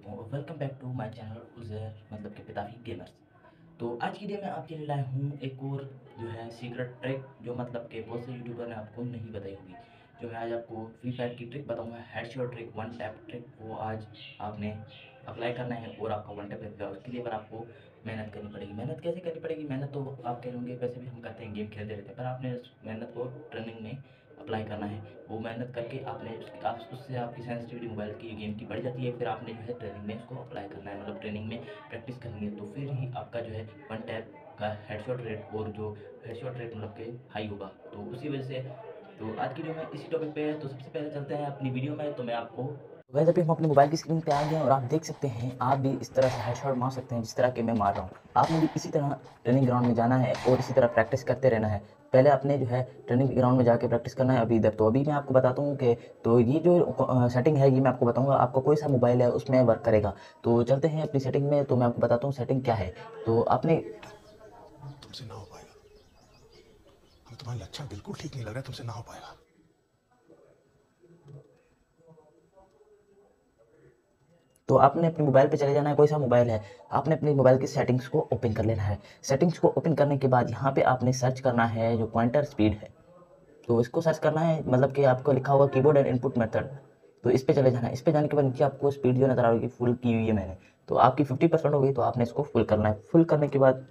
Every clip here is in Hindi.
वालेकुम और welcome back to my channel Uzair मतलब के पिताफी गेमर्स तो आज की वीडियो में आपके लिए लाया हूँ एक और जो है सीक्रेट ट्रिक जो मतलब के बहुत से यूट्यूबर ने आपको नहीं बताई होगी। जो है आज आपको फ्री फायर की ट्रिक बताऊँगा। Headshot trick one tap trick वो आज आपने अप्लाई करना है और आपका वन टैप लगेगा उसके लिए पर आपको मेहनत करनी पड़ेगी। मेहनत कैसे करनी पड़ेगी? मेहनत तो आप कह होंगे वैसे भी हम करते हैं गेम खेलते रहते हैं, पर आपने मेहनत को ट्रेनिंग में अप्लाई करना है। वो मेहनत करके आपने आप उससे आपकी सेंसिटिविटी मोबाइल की गेम की बढ़ जाती है, फिर आपने जो है ट्रेनिंग में उसको अप्लाई करना है। मतलब ट्रेनिंग में प्रैक्टिस करनी है तो फिर ही आपका जो है वन टैप का हेडशॉट रेट और जो हेडशॉट रेट मतलब के हाई होगा। तो उसी वजह से तो आज की वीडियो में इसी टॉपिक पे तो सबसे पहले चलते हैं अपनी वीडियो में। तो मैं आपको वैसे अभी हम अपने मोबाइल की स्क्रीन पे आ गए हैं और आप देख सकते हैं, आप भी इस तरह से हेडशॉट मार सकते हैं, जिस तरह के मैं मार रहा हूँ। आपने भी इसी तरह ट्रेनिंग ग्राउंड में जाना है और इसी तरह प्रैक्टिस करते रहना है। पहले आपने जो है ट्रेनिंग ग्राउंड में जाके प्रैक्टिस करना है अभी इधर तो अभी मैं आपको बताता हूँ कि तो ये जो सेटिंग है, ये मैं आपको बताऊँगा। आपका कोई सा मोबाइल है, उसमें वर्क करेगा। तो चलते हैं अपनी सेटिंग में। तो मैं आपको बताता हूँ सेटिंग क्या है। तो आपने तुमसे ना हो पाएगा हमें तुम्हारे लक्षण बिल्कुल ठीक नहीं लग रहा, तुमसे ना हो पाएगा। तो आपने अपने मोबाइल पे चले जाना है, कोई सा मोबाइल है, आपने अपने मोबाइल की सेटिंग्स को ओपन कर लेना है। सेटिंग्स को ओपन करने के बाद यहाँ पे आपने सर्च करना है जो पॉइंटर स्पीड है। तो इसको सर्च करना है मतलब कि आपको लिखा होगा कीबोर्ड एंड इनपुट मेथड। तो इस पर चले जाना है। इस पर जाने के बाद नीचे आपको स्पीड जो नज़र आ रही फुल की हुई है मैंने। तो आपकी फिफ्टी परसेंट हो गई तो आपने इसको फुल करना है। फुल करने के बाद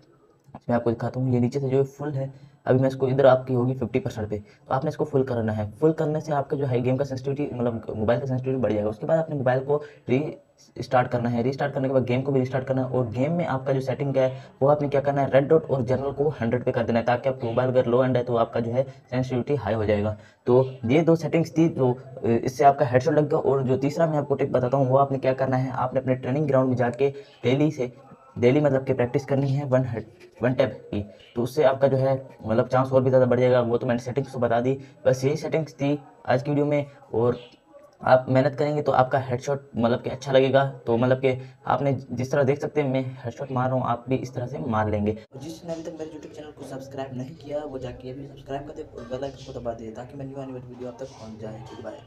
मैं आपको दिखाता हूँ, ये नीचे से जो फुल है, अभी मैं इसको इधर आपकी होगी फिफ्टी परसेंट पे। तो आपने इसको फुल करना है। फुल करने से आपका जो है गेम का सेंसिटिविटी मतलब मोबाइल का सेंसिटिविटी बढ़ जाएगा। उसके बाद अपने मोबाइल को री स्टार्ट करना है। रीस्टार्ट करने के बाद गेम को भी रिस्टार्ट करना है। और गेम में आपका जो सेटिंग है, वो आपने क्या करना है? रेड डॉट और जनरल को हंड्रेड पे कर देना है, ताकि आपका मोबाइल अगर लो एंड है तो आपका जो है सेंसिटिविटी हाई हो जाएगा। तो ये दो सेटिंग्स थी जो इससे आपका हेडशॉट लग गया। और जो तीसरा मैं आपको टिप बताता हूँ, वो आपने क्या करना है? आपने अपने ट्रेनिंग ग्राउंड में जाके डेली से डेली मतलब कि प्रैक्टिस करनी है, वन हेड वन टैप की। तो उससे आपका जो है मतलब चांस और भी ज़्यादा बढ़ जाएगा। वो तो मैंने सेटिंग्स तो बता दी। बस यही सेटिंग्स थी आज की वीडियो में। और आप मेहनत करेंगे तो आपका हेडशॉट मतलब कि अच्छा लगेगा। तो मतलब कि आपने जिस तरह देख सकते हैं, मैं हेडशॉट मार रहा हूँ, आप भी इस तरह से मार लेंगे। जिसने अभी तक मेरे यूट्यूब चैनल को सब्सक्राइब नहीं किया, वो जाके अभी सब्सक्राइब कर दे और बेल आइकन को दबा दे, ताकि मैं न्यू आने वाली वीडियो आप तक पहुँच जाए। बाय